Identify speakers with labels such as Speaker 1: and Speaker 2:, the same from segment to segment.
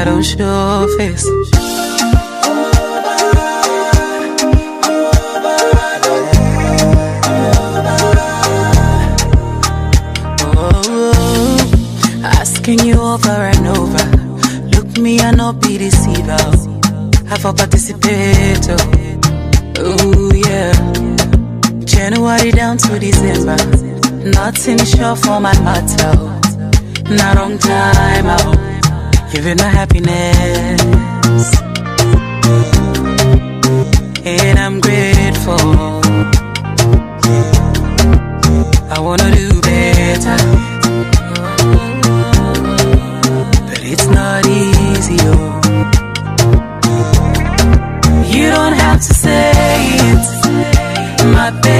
Speaker 1: I don't show face. Oh, asking you over and over. Look me and not be deceiver. Have a participator. Oh yeah. January down to December. Nothing sure for my heart. Not on time out. Been my happiness. And I'm grateful. I wanna do better. But it's not easy, oh. You don't have to say it, my baby.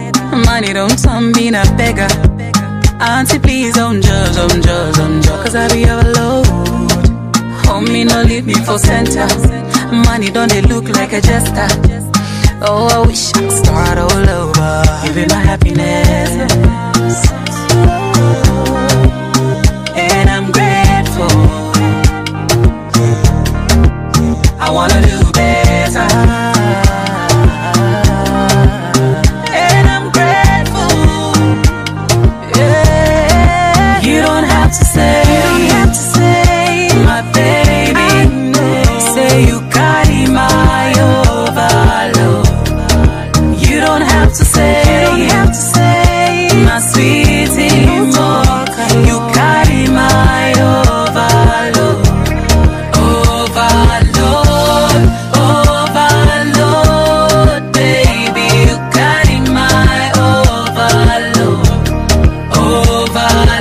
Speaker 1: Money don't come being a beggar. Auntie, please don't judge, don't judge, don't judge. Cause I be overload. Homie, no leave me for center. Money don't they look like a jester. Oh, I wish I could start all over. Give me my happiness. And I'm grateful. I wanna do para